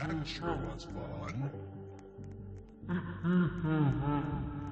That sure was fun.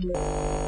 Face